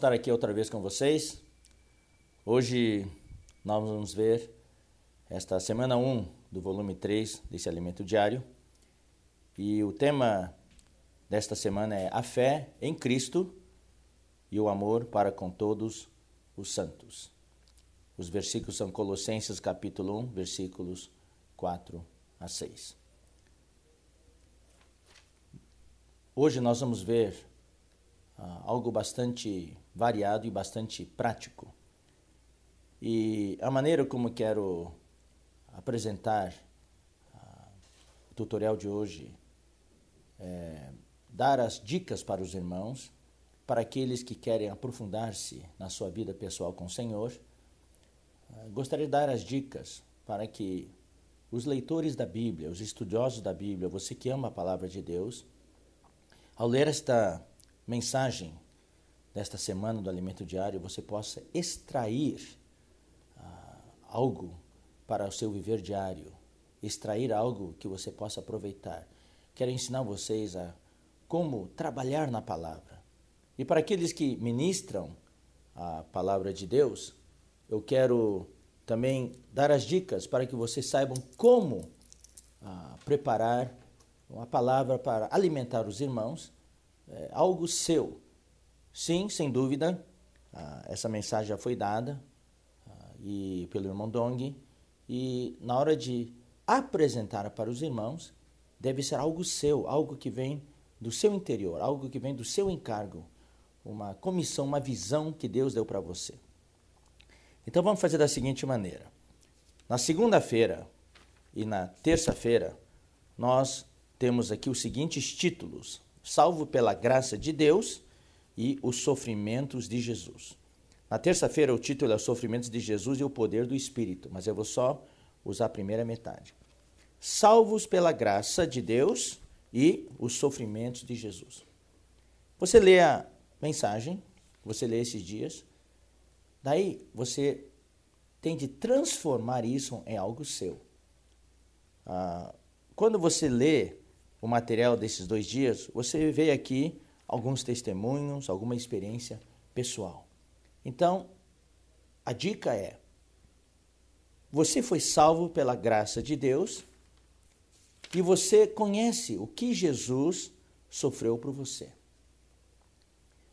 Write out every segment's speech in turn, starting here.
Estar aqui outra vez com vocês. Hoje nós vamos ver esta semana 1 do volume 3 desse alimento diário. E o tema desta semana é a fé em Cristo e o amor para com todos os santos. Os versículos são Colossenses capítulo 1, versículos 4 a 6. Hoje nós vamos ver ah, algo bastante variado e bastante prático. E a maneira como quero apresentar ah, o tutorial de hoje é dar as dicas para os irmãos, para aqueles que querem aprofundar-se na sua vida pessoal com o Senhor. Ah, gostaria de dar as dicas para que os leitores da Bíblia, os estudiosos da Bíblia, você que ama a palavra de Deus, ao ler esta mensagem desta semana do Alimento Diário você possa extrair ah, algo para o seu viver diário, extrair algo que você possa aproveitar. Quero ensinar vocês a como trabalhar na palavra. E para aqueles que ministram a palavra de Deus, eu quero também dar as dicas para que vocês saibam como ah, preparar uma palavra para alimentar os irmãos é, algo seu. Sim, sem dúvida, ah, essa mensagem já foi dada ah, e pelo irmão Dong. E na hora de apresentar para os irmãos deve ser algo seu, algo que vem do seu interior, algo que vem do seu encargo, uma comissão, uma visão que Deus deu para você. Então vamos fazer da seguinte maneira: na segunda-feira e na terça-feira nós temos aqui os seguintes títulos. Salvo pela graça de Deus e os sofrimentos de Jesus. Na terça-feira o título é Os Sofrimentos de Jesus e o Poder do Espírito, mas eu vou só usar a primeira metade. Salvos pela graça de Deus e os sofrimentos de Jesus. Você lê a mensagem, você lê esses dias, daí você tem de transformar isso em algo seu. Ah, quando você lê o material desses dois dias, você vê aqui alguns testemunhos, alguma experiência pessoal. Então, a dica é: você foi salvo pela graça de Deus e você conhece o que Jesus sofreu por você.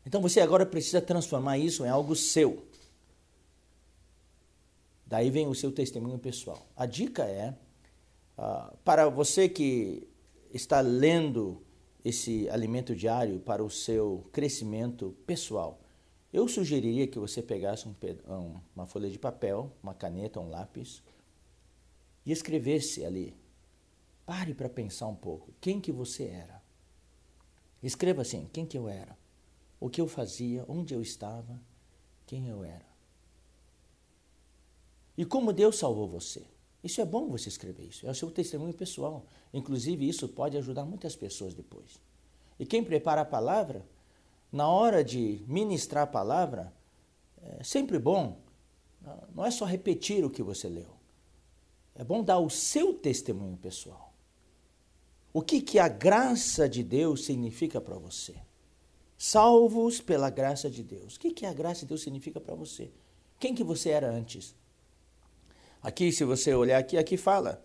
Então você agora precisa transformar isso em algo seu. Daí vem o seu testemunho pessoal. A dica é, uh, para você que está lendo esse alimento diário para o seu crescimento pessoal, eu sugeriria que você pegasse um, uma folha de papel, uma caneta, um lápis e escrevesse ali. Pare para pensar um pouco. Quem que você era? Escreva assim: quem que eu era? O que eu fazia? Onde eu estava? Quem eu era? E como Deus salvou você? Isso é bom você escrever isso, é o seu testemunho pessoal. Inclusive, isso pode ajudar muitas pessoas depois. E quem prepara a palavra, na hora de ministrar a palavra, é sempre bom, não é só repetir o que você leu. É bom dar o seu testemunho pessoal. O que, que a graça de Deus significa para você? Salvos pela graça de Deus. O que, que a graça de Deus significa para você? Quem que você era antes? Aqui, se você olhar aqui, aqui fala: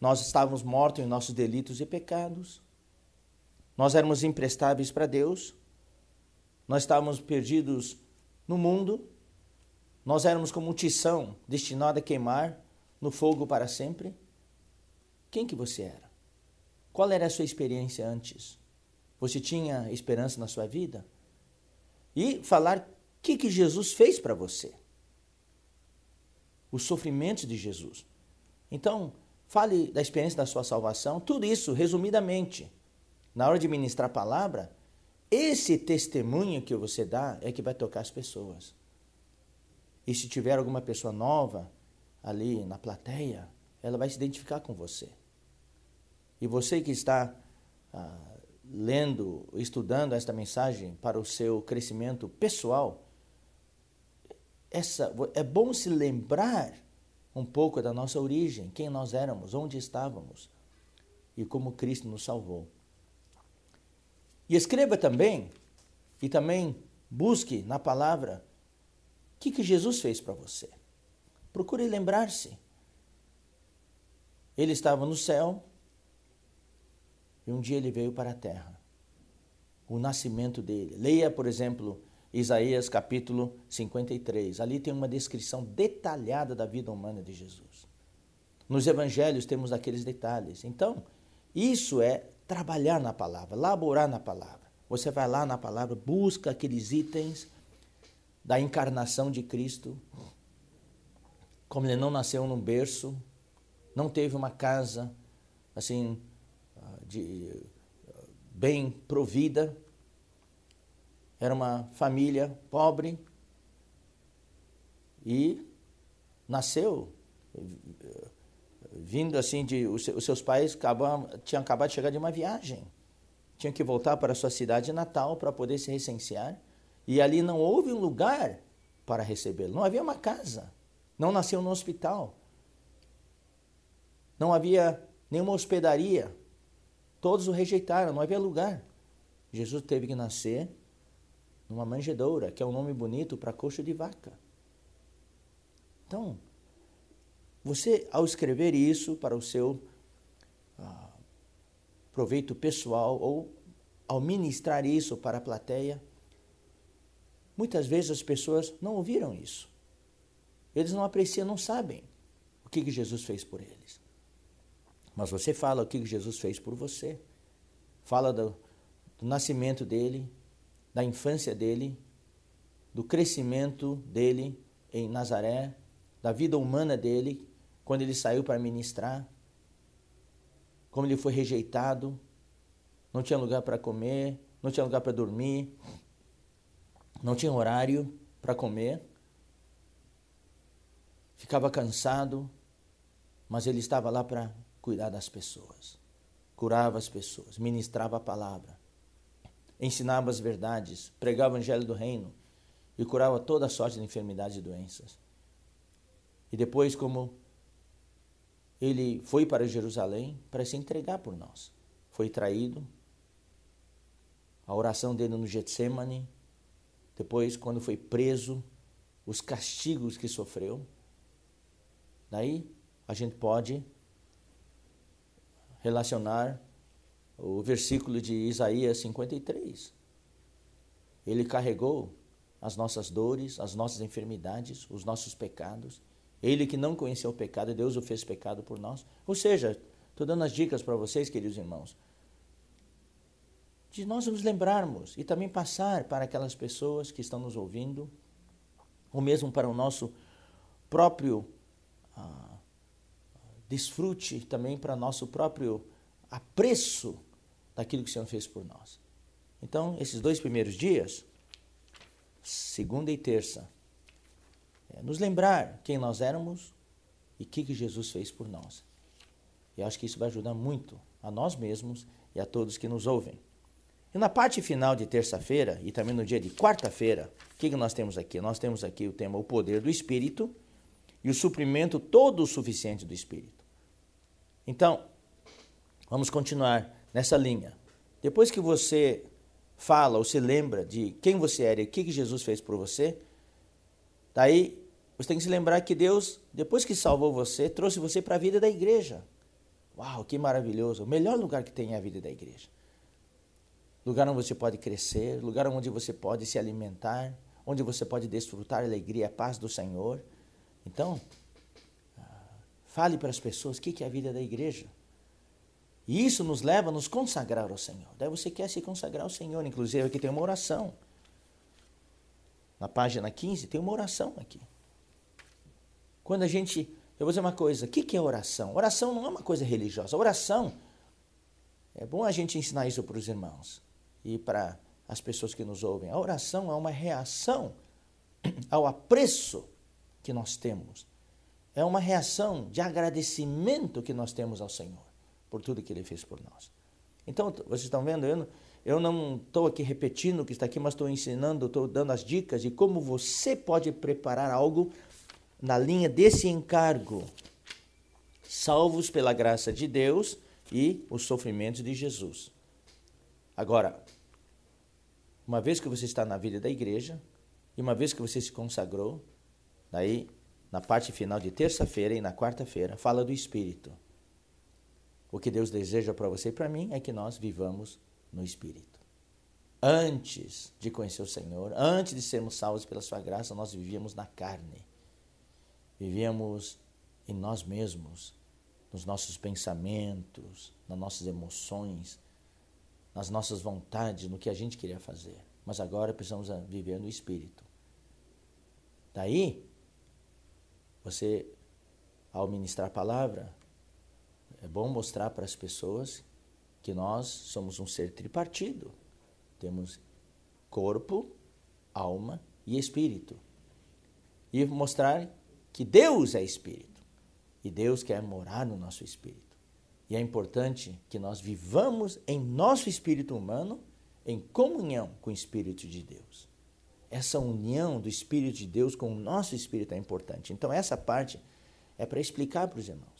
nós estávamos mortos em nossos delitos e pecados, nós éramos imprestáveis para Deus, nós estávamos perdidos no mundo, nós éramos como um tição destinado a queimar no fogo para sempre. Quem que você era? Qual era a sua experiência antes? Você tinha esperança na sua vida? E falar o que, que Jesus fez para você os sofrimentos de Jesus. Então, fale da experiência da sua salvação, tudo isso resumidamente. Na hora de ministrar a palavra, esse testemunho que você dá é que vai tocar as pessoas. E se tiver alguma pessoa nova ali na plateia, ela vai se identificar com você. E você que está ah, lendo, estudando esta mensagem para o seu crescimento pessoal, essa, é bom se lembrar um pouco da nossa origem, quem nós éramos, onde estávamos e como Cristo nos salvou. E escreva também, e também Busque na palavra o que, que Jesus fez para você. Procure lembrar-se. Ele estava no céu e um dia ele veio para a terra. O nascimento dele. Leia, por exemplo, Isaías capítulo 53. Ali tem uma descrição detalhada da vida humana de Jesus. Nos evangelhos temos aqueles detalhes. Então, isso é trabalhar na palavra, laborar na palavra. Você vai lá na palavra, busca aqueles itens da encarnação de Cristo, como ele não nasceu num berço, não teve uma casa assim de bem provida, era uma família pobre e nasceu vindo assim de os seus pais tinham acabado de chegar de uma viagem. Tinham que voltar para a sua cidade natal para poder se recensear. E ali não houve um lugar para recebê-lo. Não havia uma casa. Não nasceu no hospital. Não havia nenhuma hospedaria. Todos o rejeitaram, não havia lugar. Jesus teve que nascer numa manjedoura, que é um nome bonito para coxo de vaca. Então, você, ao escrever isso para o seu ah, proveito pessoal ou ao ministrar isso para a plateia, muitas vezes as pessoas não ouviram isso. Eles não apreciam, não sabem o que, que Jesus fez por eles. Mas você fala o que, que Jesus fez por você. Fala do, do nascimento dele, da infância dele, do crescimento dele em Nazaré, da vida humana dele, quando ele saiu para ministrar, como ele foi rejeitado, não tinha lugar para comer, não tinha lugar para dormir, não tinha horário para comer, ficava cansado, mas ele estava lá para cuidar das pessoas, curava as pessoas, ministrava a palavra, ensinava as verdades, pregava o evangelho do reino e curava toda sorte de enfermidades e doenças. E depois, como ele foi para Jerusalém para se entregar por nós. Foi traído. A oração dele no Getsemane, depois quando foi preso, os castigos que sofreu. Daí a gente pode relacionar o versículo de Isaías 53. Ele carregou as nossas dores, as nossas enfermidades, os nossos pecados ele que não conheceu o pecado, Deus o fez pecado por nós. Ou seja, estou dando as dicas para vocês, queridos irmãos, de nós nos lembrarmos e também passar para aquelas pessoas que estão nos ouvindo, ou mesmo para o nosso próprio ah, desfrute, também para nosso próprio apreço daquilo que o Senhor fez por nós. Então, esses dois primeiros dias, segunda e terça, é, nos lembrar quem nós éramos e o que, que Jesus fez por nós. E acho que isso vai ajudar muito a nós mesmos e a todos que nos ouvem. E na parte final de terça-feira e também no dia de quarta-feira, o que, que nós temos aqui? Nós temos aqui o tema O Poder do Espírito e o suprimento todo o suficiente do Espírito. Então, vamos continuar nessa linha. Depois que você fala ou se lembra de quem você era e o que, Jesus fez por você, daí você tem que se lembrar que Deus, depois que salvou você, trouxe você para a vida da igreja. Uau, que maravilhoso! O melhor lugar que tem é a vida da igreja. Lugar onde você pode crescer, lugar onde você pode se alimentar, onde você pode desfrutar a alegria e a paz do Senhor. Então, ah, fale para as pessoas o que é a vida da igreja. E isso nos leva a nos consagrar ao Senhor. Daí você quer se consagrar ao Senhor. Inclusive, aqui tem uma oração. Na página 15 tem uma oração aqui. Quando a gente. Eu vou dizer uma coisa: o que, é oração? Oração não é uma coisa religiosa. Oração. É bom a gente ensinar isso para os irmãos e para as pessoas que nos ouvem. A oração é uma reação ao apreço que nós temos. É uma reação de agradecimento que nós temos ao Senhor por tudo que Ele fez por nós. Então, vocês estão vendo? Eu não, eu não estou aqui repetindo o que está aqui, mas estou ensinando, estou dando as dicas de como você pode preparar algo na linha desse encargo, salvos pela graça de Deus e os sofrimentos de Jesus. Agora, uma vez que você está na vida da igreja, e uma vez que você se consagrou, daí na parte final de terça-feira e na quarta-feira, fala do Espírito. O que Deus deseja para você e para mim é que nós vivamos no Espírito. Antes de conhecer o Senhor, antes de sermos salvos pela Sua graça, nós vivíamos na carne. Vivíamos em nós mesmos, nos nossos pensamentos, nas nossas emoções, nas nossas vontades, no que a gente queria fazer. Mas agora precisamos viver no Espírito. Daí, você, ao ministrar a palavra, é bom mostrar para as pessoas que nós somos um ser tripartido. Temos corpo, alma e espírito. E mostrar que Deus é espírito. E Deus quer morar no nosso espírito. E é importante que nós vivamos em nosso espírito humano em comunhão com o espírito de Deus essa união do Espírito de Deus com o nosso espírito é importante. Então, essa parte é para explicar para os irmãos.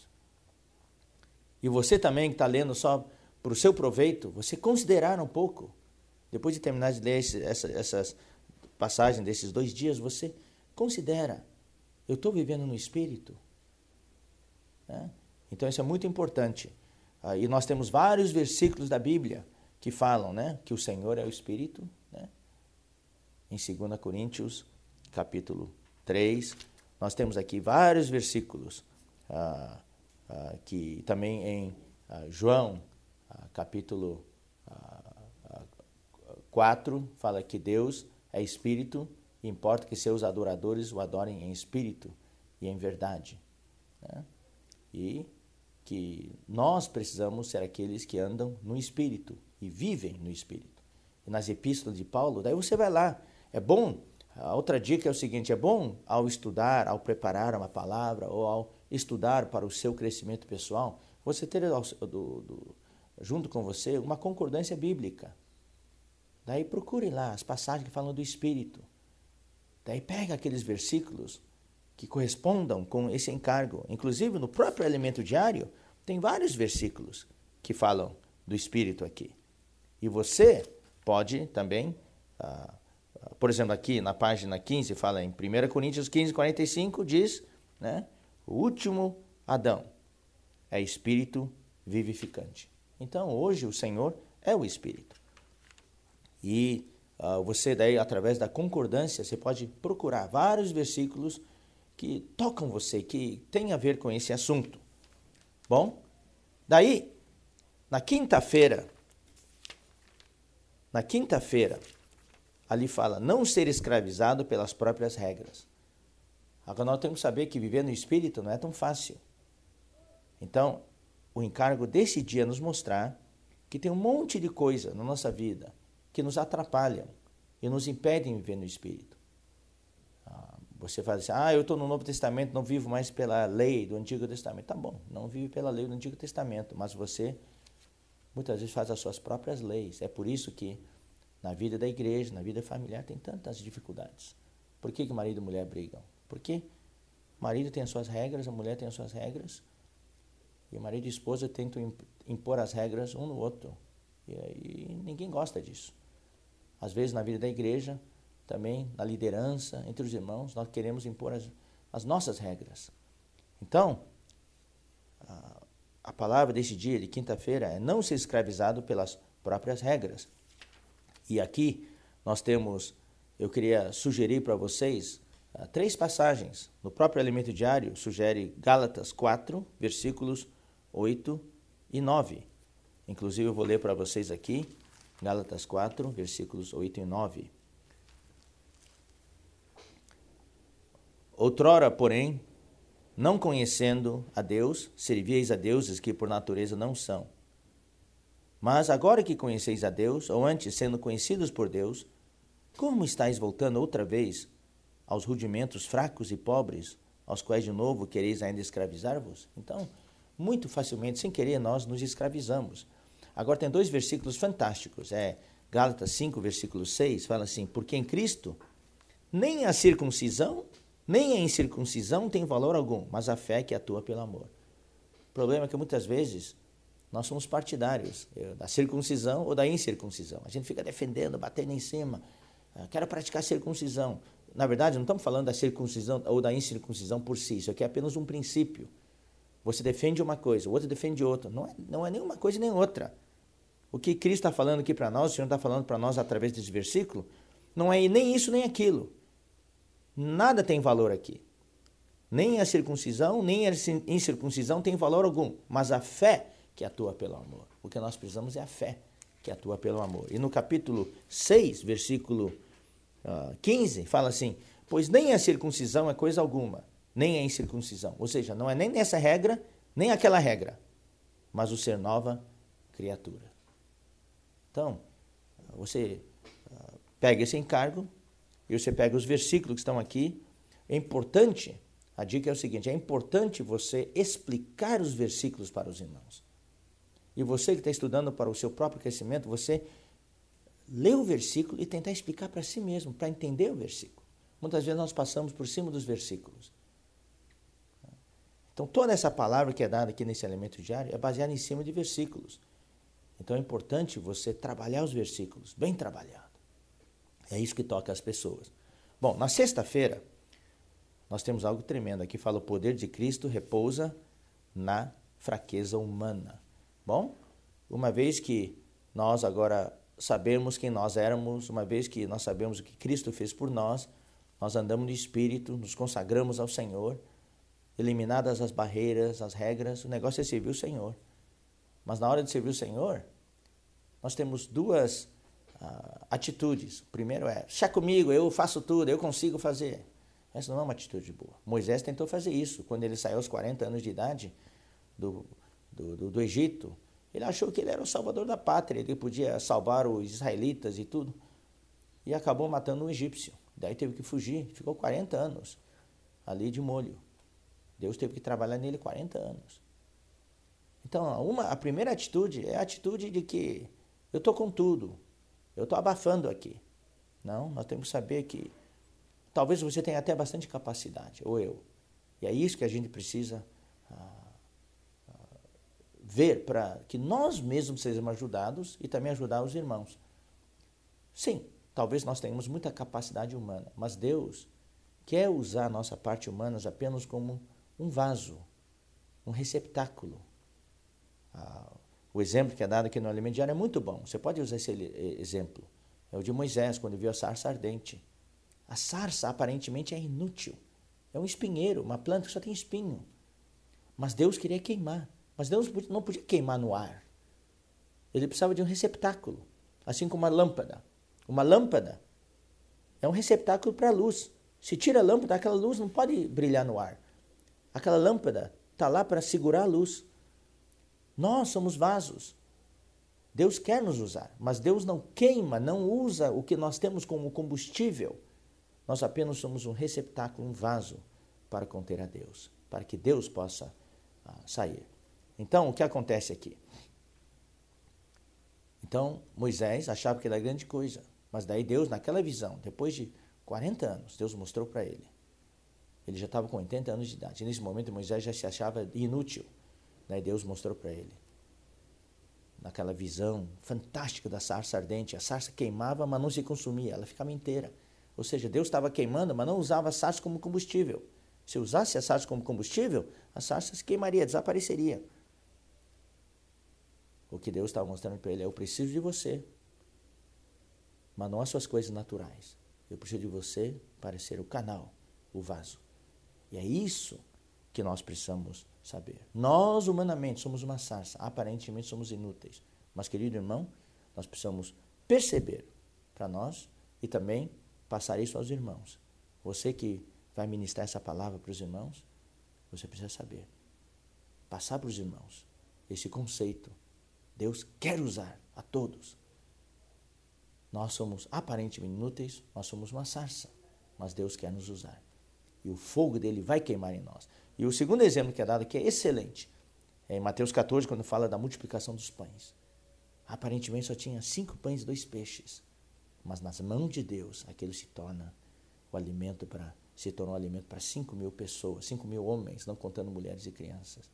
E você também que está lendo só para o seu proveito, você considerar um pouco, depois de terminar de ler esse, essa, essas passagens desses dois dias, você considera: eu estou vivendo no Espírito? Né? Então, isso é muito importante. Ah, e nós temos vários versículos da Bíblia que falam né, que o Senhor é o Espírito em 2 Coríntios, capítulo 3. Nós temos aqui vários versículos, ah, ah, que também em ah, João, ah, capítulo 4, ah, fala que Deus é Espírito, e importa que seus adoradores o adorem em espírito e em verdade. Né? E que nós precisamos ser aqueles que andam no Espírito e vivem no Espírito. E nas epístolas de Paulo, daí você vai lá, é bom, a outra dica é o seguinte: é bom ao estudar, ao preparar uma palavra ou ao estudar para o seu crescimento pessoal, você ter do, do, junto com você uma concordância bíblica. Daí procure lá as passagens que falam do Espírito. Daí pega aqueles versículos que correspondam com esse encargo. Inclusive no próprio elemento diário tem vários versículos que falam do Espírito aqui. E você pode também ah, por exemplo, aqui na página 15, fala em 1 Coríntios 15, 45, diz, né? O último Adão é espírito vivificante. Então, hoje o Senhor é o espírito. E uh, você daí, através da concordância, você pode procurar vários versículos que tocam você, que tem a ver com esse assunto. Bom, daí, na quinta-feira, na quinta-feira, ali fala não ser escravizado pelas próprias regras. Agora nós temos que saber que viver no espírito não é tão fácil. Então, o encargo desse dia é nos mostrar que tem um monte de coisa na nossa vida que nos atrapalham e nos impedem de viver no espírito. Ah, você fala assim: "Ah, eu estou no Novo Testamento, não vivo mais pela lei do Antigo Testamento". Tá bom, não vive pela lei do Antigo Testamento, mas você muitas vezes faz as suas próprias leis. É por isso que na vida da igreja, na vida familiar, tem tantas dificuldades. Por que, que marido e mulher brigam? Porque o marido tem as suas regras, a mulher tem as suas regras, e o marido e a esposa tentam impor as regras um no outro. E aí ninguém gosta disso. Às vezes na vida da igreja, também na liderança, entre os irmãos, nós queremos impor as, as nossas regras. Então, a, a palavra desse dia, de quinta-feira, é não ser escravizado pelas próprias regras. E aqui nós temos, eu queria sugerir para vocês três passagens. No próprio Alimento Diário, sugere Gálatas 4, versículos 8 e 9. Inclusive, eu vou ler para vocês aqui, Gálatas 4, versículos 8 e 9. Outrora, porém, não conhecendo a Deus, servieis a deuses que por natureza não são. Mas agora que conheceis a Deus, ou antes sendo conhecidos por Deus, como estáis voltando outra vez aos rudimentos fracos e pobres, aos quais de novo quereis ainda escravizar-vos? Então, muito facilmente, sem querer, nós nos escravizamos. Agora tem dois versículos fantásticos. É Gálatas 5, versículo 6, fala assim: Porque em Cristo nem a circuncisão, nem a incircuncisão tem valor algum, mas a fé que atua pelo amor. O problema é que muitas vezes Nós somos partidários da circuncisão ou da incircuncisão. A gente fica defendendo, batendo em cima. Ah, quero praticar circuncisão. Na verdade, não estamos falando da circuncisão ou da incircuncisão por si. Isso aqui é apenas um princípio. Você defende uma coisa, o outro defende outra. Não é, não é nenhuma coisa nem outra. O que Cristo está falando aqui para nós, o Senhor está falando para nós através desse versículo, não é nem isso nem aquilo. Nada tem valor aqui. Nem a circuncisão, nem a incircuncisão tem valor algum. Mas a fé que atua pelo amor. O que nós precisamos é a fé que atua pelo amor. E no capítulo 6, versículo 15, fala assim: Pois nem a circuncisão é coisa alguma, nem a incircuncisão. Ou seja, não é nem nessa regra, nem aquela regra, mas o ser nova criatura. Então, você uh, pega esse encargo e você pega os versículos que estão aqui. É importante, a dica é o seguinte: é importante você explicar os versículos para os irmãos. E você que está estudando para o seu próprio crescimento, você lê o versículo e tentar explicar para si mesmo, para entender o versículo. Muitas vezes nós passamos por cima dos versículos. Então, toda essa palavra que é dada aqui nesse elemento diário é baseada em cima de versículos. Então, é importante você trabalhar os versículos, bem trabalhado. É isso que toca as pessoas. Bom, na sexta-feira, nós temos algo tremendo. Aqui fala: o poder de Cristo repousa na fraqueza humana. Bom, uma vez que nós agora sabemos quem nós éramos, uma vez que nós sabemos o que Cristo fez por nós, nós andamos no Espírito, nos consagramos ao Senhor, eliminadas as barreiras, as regras, o negócio é servir o Senhor. Mas na hora de servir o Senhor, nós temos duas uh, atitudes. O primeiro é, chá comigo, eu faço tudo, eu consigo fazer. Essa não é uma atitude boa. Moisés tentou fazer isso quando ele saiu aos 40 anos de idade do do, do, do Egito, ele achou que ele era o salvador da pátria, ele podia salvar os israelitas e tudo. E acabou matando um egípcio. Daí teve que fugir, ficou 40 anos ali de molho. Deus teve que trabalhar nele 40 anos. Então, uma, a primeira atitude é a atitude de que eu estou com tudo, eu estou abafando aqui. Não, nós temos que saber que talvez você tenha até bastante capacidade, ou eu. E é isso que a gente precisa ah, ver para que nós mesmos sejamos ajudados e também ajudar os irmãos. Sim, talvez nós tenhamos muita capacidade humana, mas Deus quer usar a nossa parte humana apenas como um vaso, um receptáculo. Ah, o exemplo que é dado aqui no alimento diário é muito bom. Você pode usar esse exemplo. É o de Moisés, quando viu a sarça ardente. A sarça aparentemente é inútil. É um espinheiro, uma planta que só tem espinho. Mas Deus queria queimar. Mas Deus não podia queimar no ar. Ele precisava de um receptáculo, assim como uma lâmpada. Uma lâmpada é um receptáculo para a luz. Se tira a lâmpada, aquela luz não pode brilhar no ar. Aquela lâmpada está lá para segurar a luz. Nós somos vasos. Deus quer nos usar, mas Deus não queima, não usa o que nós temos como combustível. Nós apenas somos um receptáculo, um vaso para conter a Deus, para que Deus possa ah, sair. Então, o que acontece aqui? Então, Moisés achava que era grande coisa, mas daí Deus, naquela visão, depois de 40 anos, Deus mostrou para ele. Ele já estava com 80 anos de idade. E nesse momento, Moisés já se achava inútil. Daí Deus mostrou para ele. Naquela visão fantástica da sarça ardente. A sarça queimava, mas não se consumia, ela ficava inteira. Ou seja, Deus estava queimando, mas não usava a sarça como combustível. Se usasse a sarça como combustível, a sarça se queimaria, desapareceria. O que Deus estava mostrando para ele é: eu preciso de você, mas não as suas coisas naturais. Eu preciso de você para ser o canal, o vaso. E é isso que nós precisamos saber. Nós, humanamente, somos uma sarça, aparentemente somos inúteis. Mas, querido irmão, nós precisamos perceber para nós e também passar isso aos irmãos. Você que vai ministrar essa palavra para os irmãos, você precisa saber. Passar para os irmãos esse conceito Deus quer usar a todos. Nós somos aparentemente inúteis, nós somos uma sarça, mas Deus quer nos usar. E o fogo dele vai queimar em nós. E o segundo exemplo que é dado aqui é excelente. É em Mateus 14, quando fala da multiplicação dos pães. Aparentemente só tinha cinco pães e dois peixes. Mas nas mãos de Deus, aquilo se torna o alimento para se tornou um alimento para cinco mil pessoas, cinco mil homens, não contando mulheres e crianças.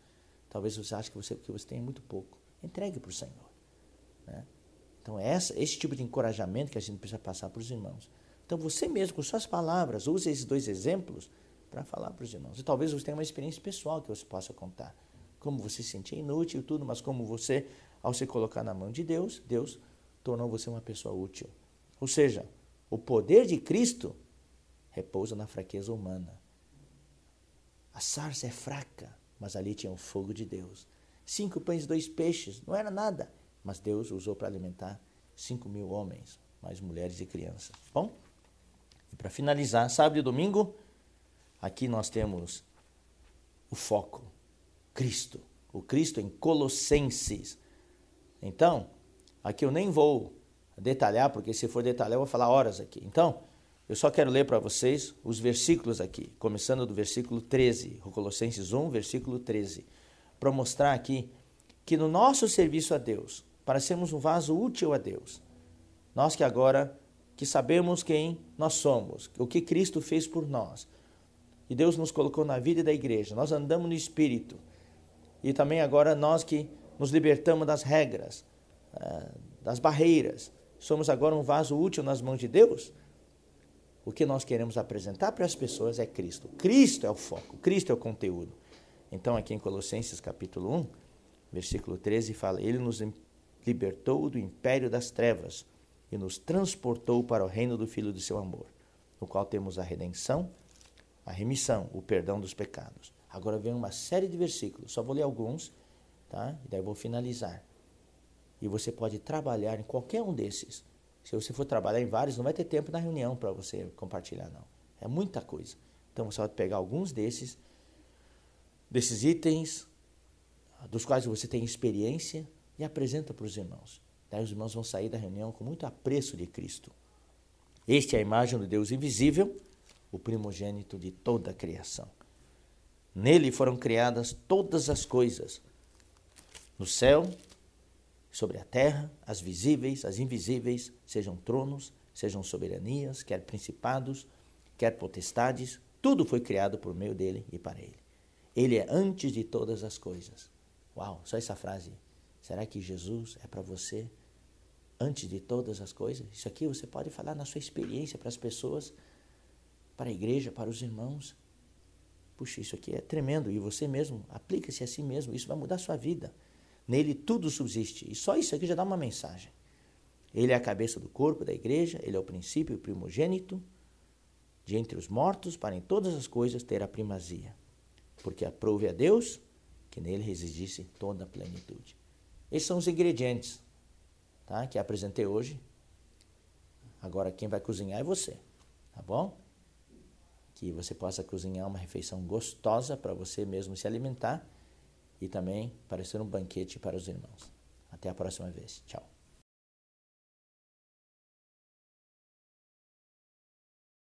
Talvez você ache que você, que você tenha muito pouco. Entregue para o Senhor. Né? Então, essa, esse tipo de encorajamento que a gente precisa passar para os irmãos. Então, você mesmo, com suas palavras, use esses dois exemplos para falar para os irmãos. E talvez você tenha uma experiência pessoal que você possa contar. Como você se sentia inútil e tudo, mas como você, ao se colocar na mão de Deus, Deus tornou você uma pessoa útil. Ou seja, o poder de Cristo repousa na fraqueza humana. A sarça é fraca, mas ali tinha o fogo de Deus. Cinco pães e dois peixes, não era nada, mas Deus usou para alimentar cinco mil homens, mais mulheres e crianças. Bom, e para finalizar, sábado e domingo, aqui nós temos o foco, Cristo. O Cristo em Colossenses. Então, aqui eu nem vou detalhar, porque se for detalhar eu vou falar horas aqui. Então, eu só quero ler para vocês os versículos aqui, começando do versículo 13, Colossenses 1, versículo 13, para mostrar aqui que no nosso serviço a Deus, para sermos um vaso útil a Deus, nós que agora que sabemos quem nós somos, o que Cristo fez por nós, e Deus nos colocou na vida da igreja, nós andamos no Espírito, e também agora nós que nos libertamos das regras, eh, das barreiras, somos agora um vaso útil nas mãos de Deus, o que nós queremos apresentar para as pessoas é Cristo. Cristo é o foco, Cristo é o conteúdo. Então, aqui em Colossenses capítulo 1, versículo 13, fala: Ele nos libertou do império das trevas e nos transportou para o reino do Filho do seu amor, no qual temos a redenção, a remissão, o perdão dos pecados. Agora vem uma série de versículos, só vou ler alguns, tá? E daí eu vou finalizar. E você pode trabalhar em qualquer um desses se você for trabalhar em vários, não vai ter tempo na reunião para você compartilhar, não. É muita coisa. Então você vai pegar alguns desses, desses itens, dos quais você tem experiência, e apresenta para os irmãos. Daí os irmãos vão sair da reunião com muito apreço de Cristo. Este é a imagem do Deus invisível, o primogênito de toda a criação. Nele foram criadas todas as coisas, no céu sobre a terra, as visíveis, as invisíveis, sejam tronos, sejam soberanias, quer principados, quer potestades, tudo foi criado por meio dele e para ele. Ele é antes de todas as coisas. Uau, só essa frase. Será que Jesus é para você antes de todas as coisas? Isso aqui você pode falar na sua experiência para as pessoas, para a igreja, para os irmãos. Puxa, isso aqui é tremendo e você mesmo aplica-se a si mesmo, isso vai mudar a sua vida. Nele tudo subsiste. E só isso aqui já dá uma mensagem. Ele é a cabeça do corpo da igreja, ele é o princípio primogênito de entre os mortos, para em todas as coisas ter a primazia. Porque aprove a Deus que nele residisse toda a plenitude. Esses são os ingredientes tá, que apresentei hoje. Agora quem vai cozinhar é você, tá bom? Que você possa cozinhar uma refeição gostosa para você mesmo se alimentar e também para ser um banquete para os irmãos. Até a próxima vez. Tchau.